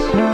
snow.